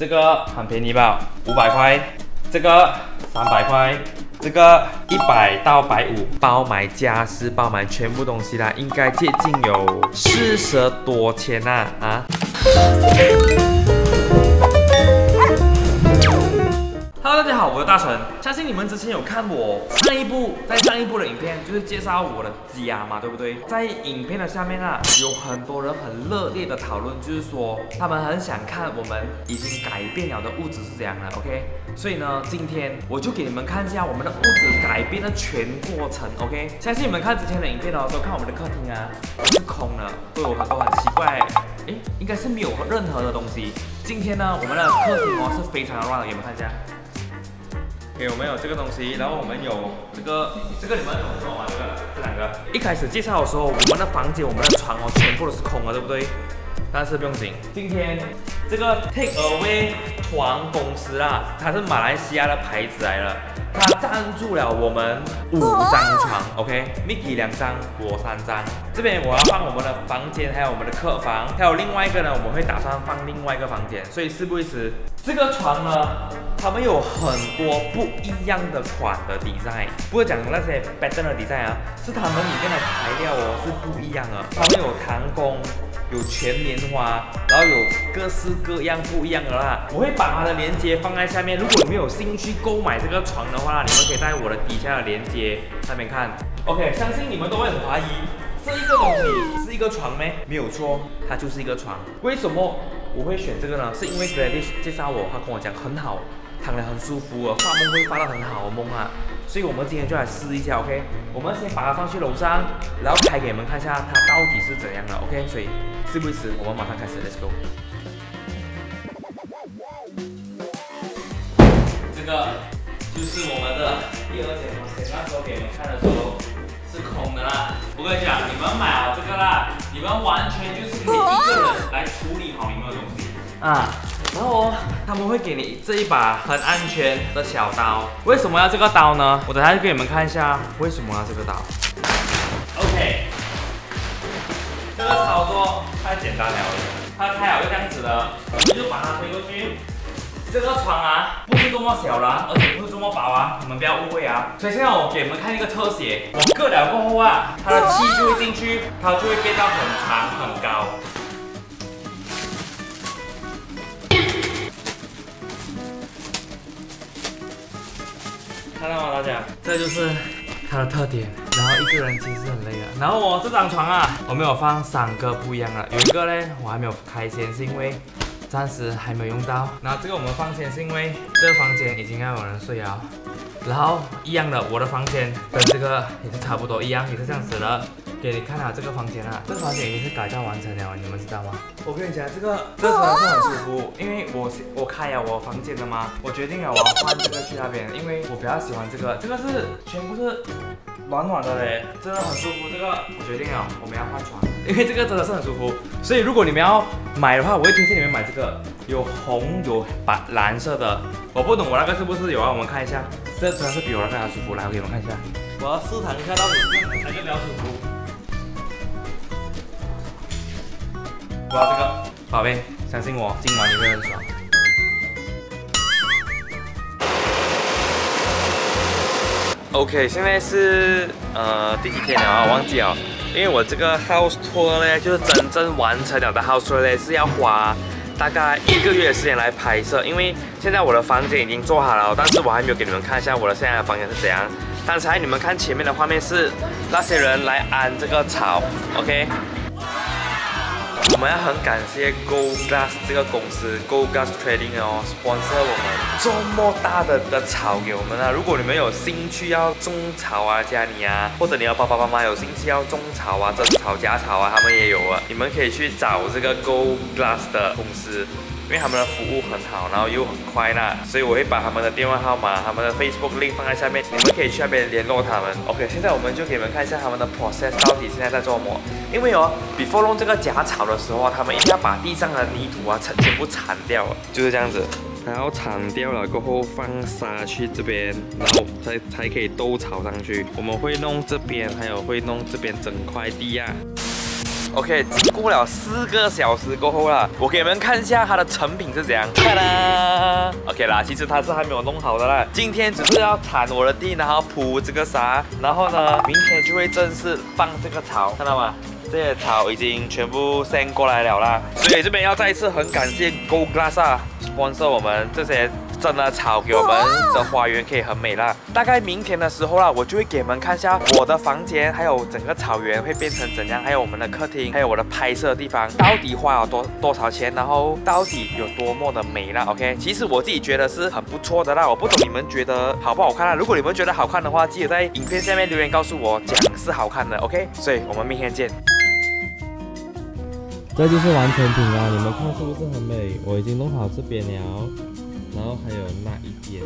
这个很便宜吧，五百块，这个三百块，这个一百到百五，包买家私，包买全部东西啦，应该接近有四十多千呐啊。！Hello，大家好，我是大成。相信你们之前有看我上一部，在上一部的影片，就是介绍我的家嘛，对不对？在影片的下面啊，有很多人很热烈的讨论，就是说他们很想看我们已经改变了的屋子是怎样的，OK？所以呢，今天我就给你们看一下我们的屋子改变的全过程，OK？相信你们看之前的影片哦，都看我们的客厅啊是空的，对我很多很奇怪，哎，应该是没有任何的东西。今天呢，我们的客厅哦是非常的乱的，给你们看一下。我们有这个东西，然后我们有这个，这个你们懂什么吗？这个这两个。一开始介绍的时候，我们的房间、我们的床哦，全部都是空的，对不对？但是不用紧，今天这个 Take Away 床公司啦，它是马来西亚的牌子来了，它赞助了我们五张床，OK？Mickey 两张，我三张。这边我要放我们的房间，还有我们的客房，还有另外一个呢，我们会打算放另外一个房间。所以事不宜迟，这个床呢，他们有很多不一样的款的 design，不是讲那些 pattern 的 design 啊，是他们里面的材料哦是不一样的，他们有弹弓。有全棉花，然后有各式各样不一样的啦。我会把它的链接放在下面。如果你们有兴趣购买这个床的话，你们可以在我的底下的链接上面看。OK，相信你们都会很怀疑，这一个东西是一个床咩？没有错，它就是一个床。为什么我会选这个呢？是因为 Gladys 介绍我，他跟我讲很好，躺得很舒服，发梦会发到很好的梦啊。所以我们今天就来试一下，OK？我们先把它放去楼上，然后拍给你们看一下它到底是怎样的，OK？所以事不宜迟，我们马上开始，Let's go。这个就是我们的第二间房间，那时候给你们看的时候的啦。我跟你讲，你们买好这个啦，你们完全就是可以一个人来处理好你们的东西啊。然后他们会给你这一把很安全的小刀。为什么要这个刀呢？我等下就给你们看一下为什么要这个刀。OK，这个操作太简单了，它开好就这样子的，我们就把它推过去。这个床啊，不是这么小了，而且不是这么薄啊，你们不要误会啊。所以现在我给你们看一个特写，我割了过后啊，它的气就会进去，它就会变到很长很高。看到吗，大家？这就是它的特点。然后一个人其实很累的。然后我这张床啊，我没有放三个不一样的，有一个呢我还没有开先，是因为暂时还没有用到。那这个我们放先，是因为这个房间已经要有人睡了。然后一样的，我的房间跟这个也是差不多一样，也是这样子的。给你看啊，这个房间啊，这个房间已经是改造完成了，你们知道吗？我跟你讲，这个这真的是很舒服，因为我我开了我房间的嘛？我决定了我要换这个去那边，因为我比较喜欢这个，这个是全部是暖暖的嘞，真的很舒服。这个我决定了，我们要换床，因为这个真的是很舒服。所以如果你们要买的话，我会推荐你们买这个，有红有白蓝色的。我不懂我那个是不是有啊？我们看一下，这真的是比我那个还舒服。来，我给你们看一下，我要试躺一下到底哪个比较舒服。哇，这个宝贝，相信我，今晚你会很爽。OK，现在是呃第几天了啊？忘记了，因为我这个 house tour 呢，就是真正完成了的 house tour 呢，是要花大概一个月的时间来拍摄。因为现在我的房间已经做好了，但是我还没有给你们看一下我的现在的房间是怎样。刚才你们看前面的画面是那些人来安这个草，OK。我们要很感谢 Go Glass 这个公司，Go Glass Trading 哦，sponsor 我们这么大的的草给我们啊！如果你们有兴趣要种草啊，家里啊，或者你要爸爸妈妈有兴趣要种草啊，真草假草啊，他们也有啊，你们可以去找这个 Go Glass 的公司。因为他们的服务很好，然后又很快啦，所以我会把他们的电话号码、他们的 Facebook link 放在下面，你们可以去那边联络他们。OK，现在我们就给你们看一下他们的 process 到底现在在做什么。因为哦，before 弄这个假草的时候他们一定要把地上的泥土啊全全部铲掉，就是这样子，然后铲掉了过后放沙去这边，然后才才可以兜草上去。我们会弄这边，还有会弄这边整块地啊。OK，经过了四个小时过后啦，我给你们看一下它的成品是怎样。看啦，OK 啦，其实它是还没有弄好的啦。今天只是要铲我的地，然后铺这个沙，然后呢，明天就会正式放这个草，看到吗？这些草已经全部 send 过来了啦。所以这边要再一次很感谢 Go Glass 啊，sponsor 我们这些。真的草给我们的花园可以很美啦。大概明天的时候啦，我就会给你们看一下我的房间，还有整个草原会变成怎样，还有我们的客厅，还有我的拍摄地方，到底花了多多少钱，然后到底有多么的美啦。OK，其实我自己觉得是很不错的啦。我不懂你们觉得好不好看啦？如果你们觉得好看的话，记得在影片下面留言告诉我，讲是好看的。OK，所以我们明天见。这就是完成品啦，你们看是不是很美？我已经弄好这边了。然后还有那一边。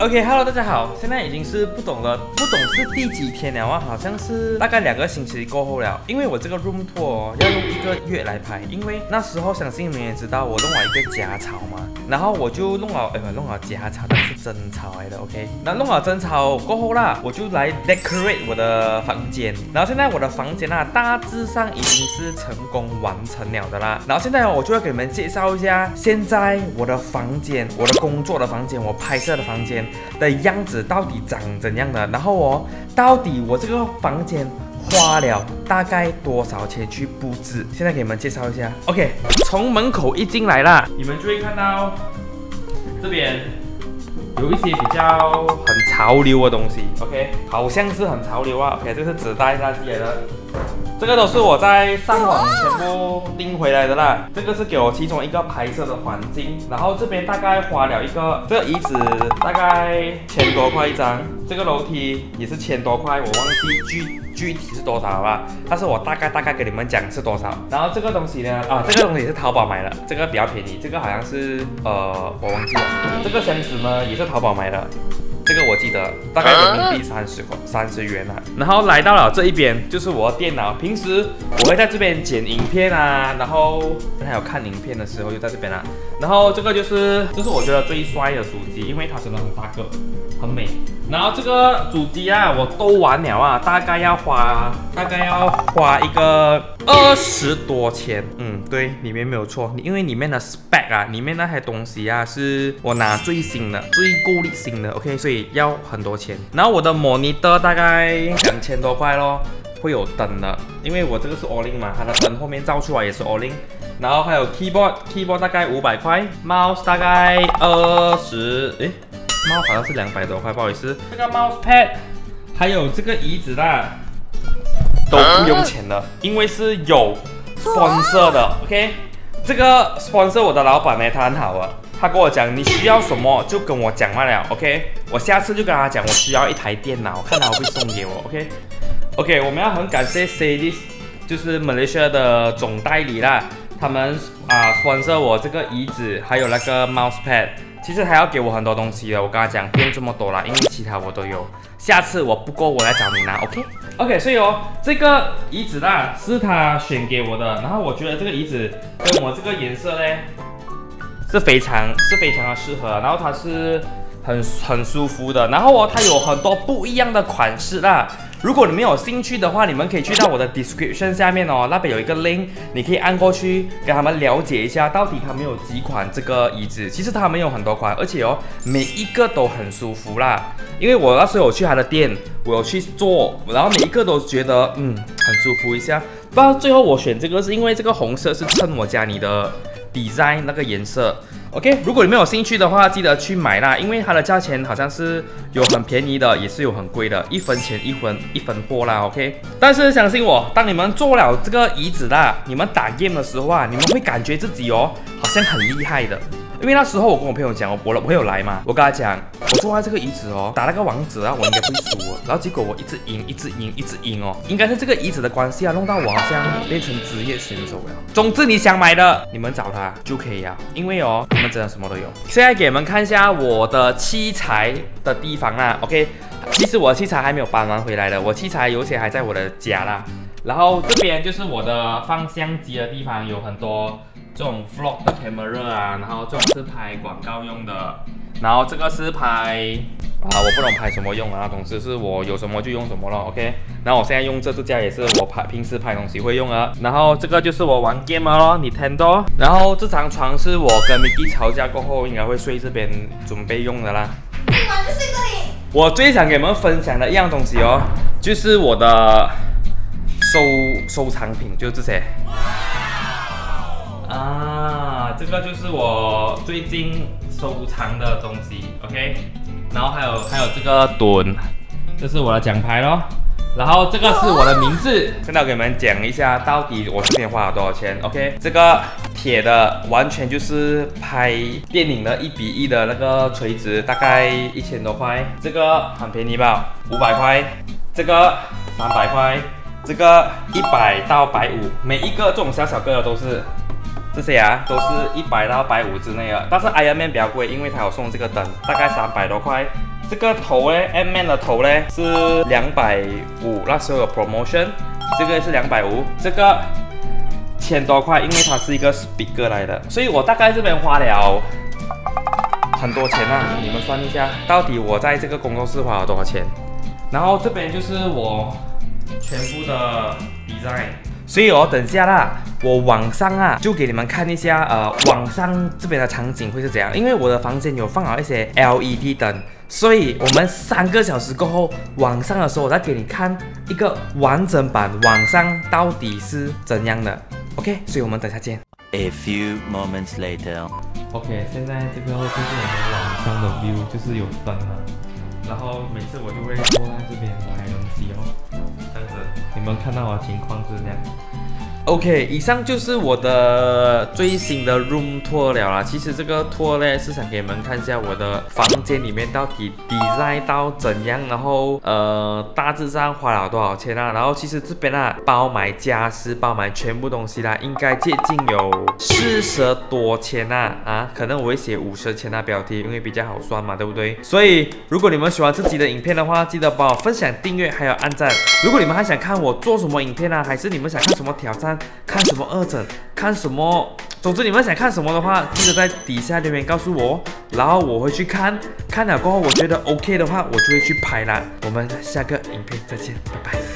OK，Hello，大家好，现在已经是不懂了，不懂是第几天了啊？好像是大概两个星期过后了，因为我这个 room tour 要用一个月来拍，因为那时候相信你们也知道，我弄了一个假草嘛，然后我就弄了，哎，弄了假草，但是真草来的，OK，那弄了真草过后啦，我就来 decorate 我的房间，然后现在我的房间啊，大致上已经是成功完成了的啦，然后现在我就要给你们介绍一下，现在我的房间，我的工作的房间，我拍摄的房间。的样子到底长怎样的？然后哦，到底我这个房间花了大概多少钱去布置？现在给你们介绍一下。OK，从门口一进来啦，你们就会看到这边有一些比较很潮流的东西。OK，好像是很潮流啊。OK，这是纸袋垃圾来的。这个都是我在上网全部订回来的啦。这个是给我其中一个拍摄的环境，然后这边大概花了一个这个椅子大概千多块一张，这个楼梯也是千多块，我忘记具具体是多少了吧？但是我大概大概给你们讲是多少。然后这个东西呢，啊，这个东西是淘宝买的，这个比较便宜，这个好像是呃我忘记了。这个箱子呢也是淘宝买的。这个我记得大概人民币三十块三十元啊，然后来到了这一边就是我的电脑，平时我会在这边剪影片啊，然后还有看影片的时候就在这边啊，然后这个就是这是我觉得最帅的主机，因为它真的很大个，很美。然后这个主机啊，我都完了啊，大概要花大概要花一个二十多钱，嗯，对，里面没有错，因为里面的 spec 啊，里面那些东西啊，是我拿最新的、最够力新的，OK，所以要很多钱。然后我的 monitor 大概两千多块咯，会有灯的，因为我这个是 all in 嘛，它的灯后面照出来也是 all in。然后还有 keyboard，keyboard 大概五百块，mouse 大概二十，诶。猫好像是两百多块，不好意思。这个 mouse pad，还有这个椅子啦，都不用钱的，因为是有 sponsor 的。OK，这个 sponsor 我的老板呢，他很好啊，他跟我讲你需要什么就跟我讲完了。OK，我下次就跟他讲我需要一台电脑，看他会不会送给我。OK OK，OK，我们要很感谢 CDS，就是 Malaysia 的总代理啦，他们啊 sponsor 我这个椅子，还有那个 mouse pad。其实还要给我很多东西的，我跟他讲不用这么多啦，因为其他我都有。下次我不够，我来找你拿，OK？OK，所以哦，这个椅子啦是他选给我的，然后我觉得这个椅子跟我这个颜色嘞是非常是非常的适合，然后它是很很舒服的，然后哦它有很多不一样的款式啦。如果你们有兴趣的话，你们可以去到我的 description 下面哦，那边有一个 link，你可以按过去跟他们了解一下，到底他们有几款这个椅子。其实他们有很多款，而且哦，每一个都很舒服啦。因为我那时候有去他的店，我有去坐，然后每一个都觉得嗯很舒服一下。不知道最后我选这个是因为这个红色是衬我家里的 design 那个颜色。OK，如果你们有兴趣的话，记得去买啦，因为它的价钱好像是有很便宜的，也是有很贵的，一分钱一分一分货啦。OK，但是相信我，当你们做了这个椅子啦，你们打 game 的时候啊，你们会感觉自己哦，好像很厉害的。因为那时候我跟我朋友讲，我我朋友来嘛，我跟他讲，我坐在这个椅子哦，打那个王者啊，我应该会输。然后结果我一直赢，一直赢，一直赢哦，应该是这个椅子的关系啊，弄到我好像变成职业选手了。总之你想买的，你们找他就可以啊，因为哦，他们真的什么都有。现在给你们看一下我的器材的地方啦，OK，其实我的器材还没有搬完回来的，我器材有些还在我的家啦。然后这边就是我的放相机的地方，有很多。这种 vlog 的 camera 啊，然后这种是拍广告用的，然后这个是拍啊，我不懂拍什么用啊，总之是我有什么就用什么了，OK。然后我现在用这支架也是我拍平时拍东西会用的，然后这个就是我玩 game 咯，Nintendo。然后这张床是我跟 Micky 吵架过后应该会睡这边准备用的啦。今晚就睡这里。我最想给你们分享的一样东西哦，就是我的收收藏品，就是这些。啊，这个就是我最近收藏的东西，OK。然后还有还有这个盾，这是我的奖牌咯。然后这个是我的名字，现在我给你们讲一下，到底我这边花了多少钱，OK。这个铁的完全就是拍电影的一比一的那个垂直，大概一千多块。这个很便宜吧，五百块。这个三百块，这个一百到百五，每一个这种小小个的都是。这些啊，都是一百到百五之内的，但是 Iron Man 比较贵，因为它有送这个灯，大概三百多块。这个头呢，M Man 的头呢是两百五，那时候有 promotion，这个是两百五，这个千多块，因为它是一个 speaker 来的，所以我大概这边花了很多钱啊，你们算一下，到底我在这个工作室花了多少钱？然后这边就是我全部的 design。所以哦，等下啦，我晚上啊就给你们看一下，呃，晚上这边的场景会是怎样。因为我的房间有放好一些 LED 灯，所以我们三个小时过后晚上的时候，我再给你看一个完整版，晚上到底是怎样的。OK，所以我们等下见。A few moments later。OK，现在这个就是我们晚上的 view，就是有灯了。然后每次我就会坐在这边拍东西哦。你们看到的情况是这样。OK，以上就是我的最新的 room tour 了啦。其实这个 tour 呢是想给你们看一下我的房间里面到底 design 到怎样，然后呃大致上花了多少钱啊。然后其实这边啊包买家私，包买全部东西啦，应该接近有四十多千呐啊，可能我会写五十千啊标题，因为比较好算嘛，对不对？所以如果你们喜欢这集的影片的话，记得帮我分享、订阅还有按赞。如果你们还想看我做什么影片啊，还是你们想看什么挑战？看什么二诊？看什么？总之你们想看什么的话，记得在底下留言告诉我，然后我会去看。看了过后，我觉得 OK 的话，我就会去拍啦。我们下个影片再见，拜拜。